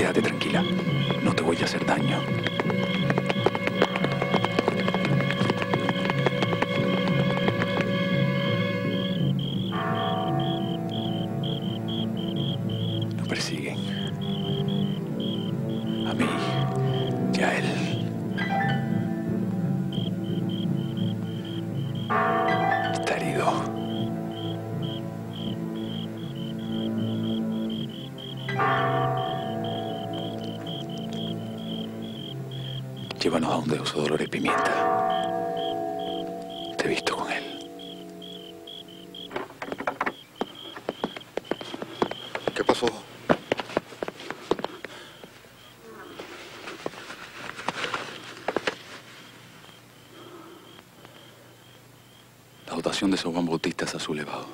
Quédate tranquila. No te voy a hacer daño. Lo persiguen. A mí y a él. Está herido. Llévanos a donde uso Dolores Pimienta. Te he visto con él. ¿Qué pasó? La dotación de San Juan Bautista se ha sublevado.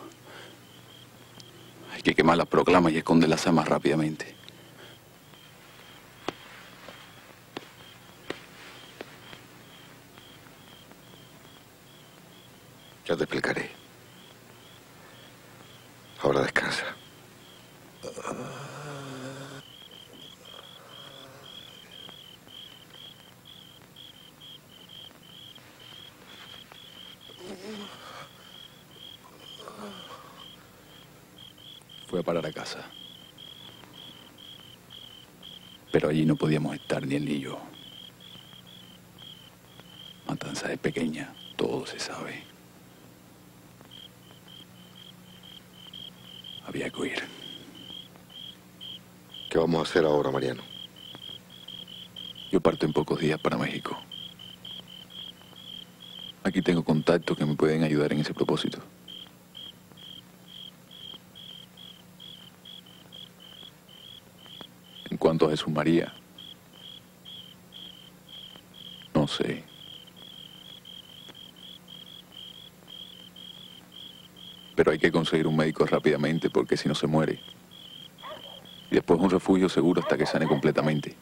Hay que quemar la proclama y esconder las armas rápidamente. Ya te explicaré. Ahora descansa. Fue a parar a casa. Pero allí no podíamos estar ni él ni yo. Matanza es pequeña, todo se sabe. Había que huir. ¿Qué vamos a hacer ahora, Mariano? Yo parto en pocos días para México. Aquí tengo contactos que me pueden ayudar en ese propósito. En cuanto a Jesús María, no sé. Pero hay que conseguir un médico rápidamente porque si no se muere. Y después un refugio seguro hasta que sane completamente.